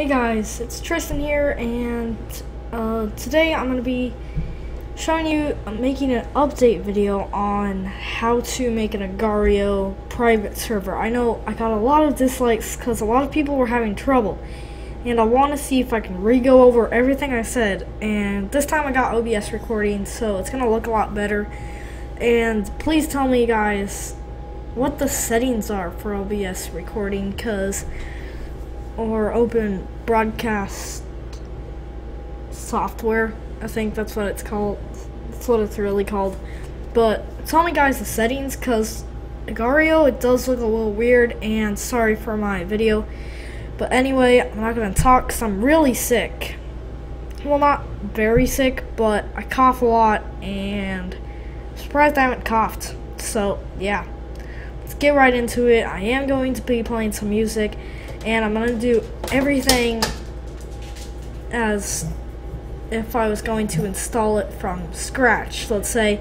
Hey guys, it's Triston here, and uh, today I'm going to be showing you, uh, making an update video on how to make an Agar.io private server. I know I got a lot of dislikes because a lot of people were having trouble, and I want to see if I can re-go over everything I said, and this time I got OBS recording, so it's going to look a lot better, and please tell me guys what the settings are for OBS recording, because or open broadcast software. I think that's what it's called. That's what it's really called. But tell me guys the settings because Agar.io it does look a little weird and sorry for my video. But anyway, I'm not going to talk because I'm really sick. Well, not very sick, but I cough a lot and I'm surprised I haven't coughed. So, yeah. Let's get right into it. I am going to be playing some music and I'm gonna do everything as if I was going to install it from scratch. Let's say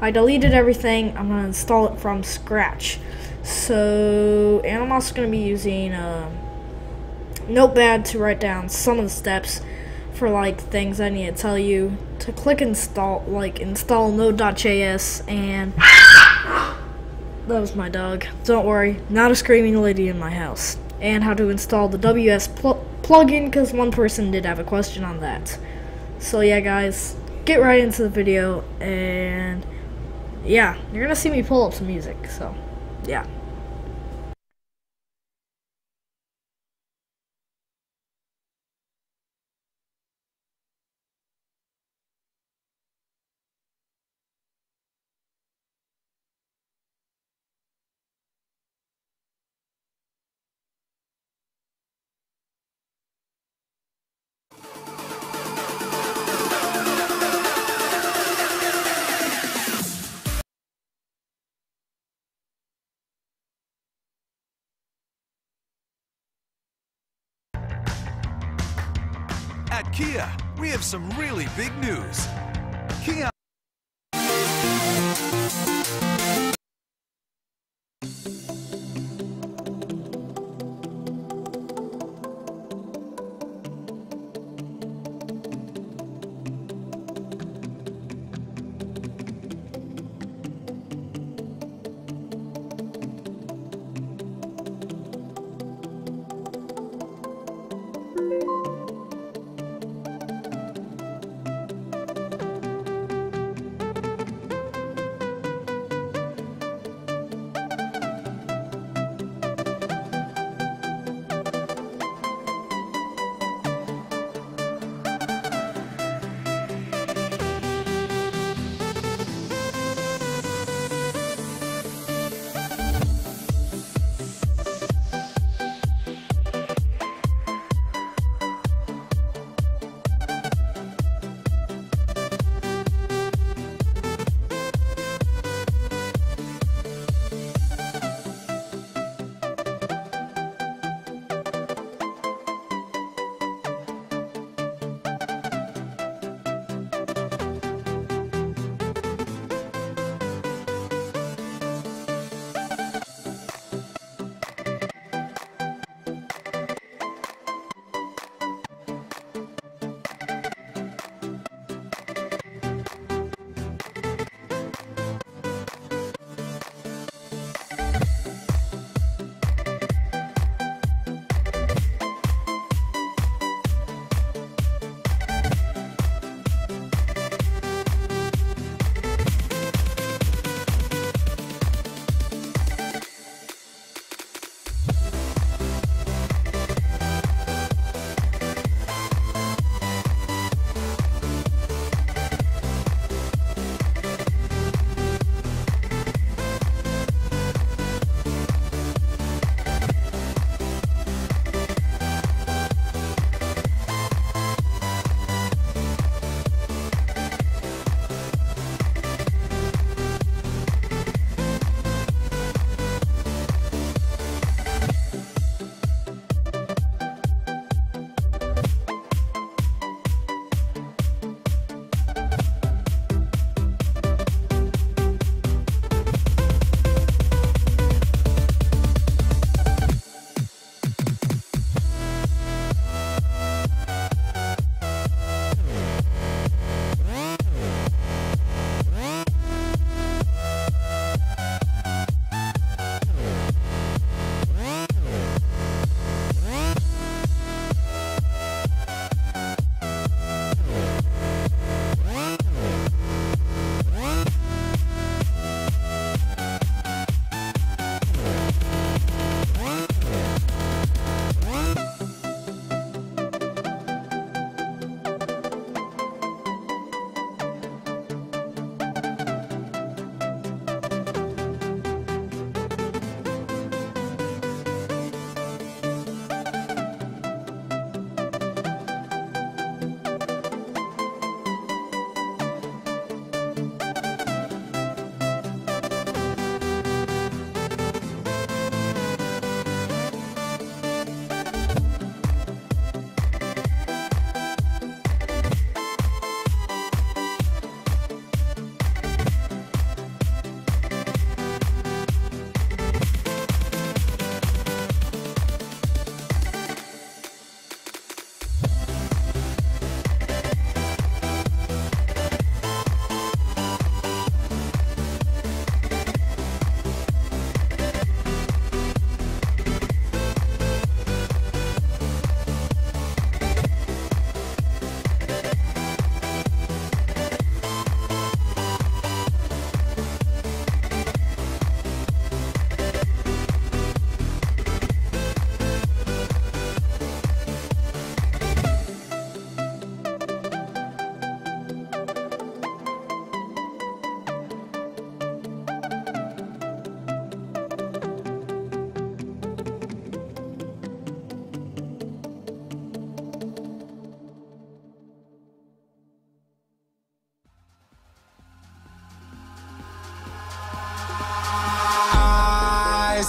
I deleted everything, I'm gonna install it from scratch. So, and I'm also gonna be using a notepad to write down some of the steps for like things I need to tell you to click install, like install node.js and that was my dog. Don't worry, not a screaming lady in my house and how to install the WS pl plugin because one person did have a question on that. So yeah guys, get right into the video and yeah, you're gonna see me pull up some music, so yeah. At Kia, we have some really big news. Kia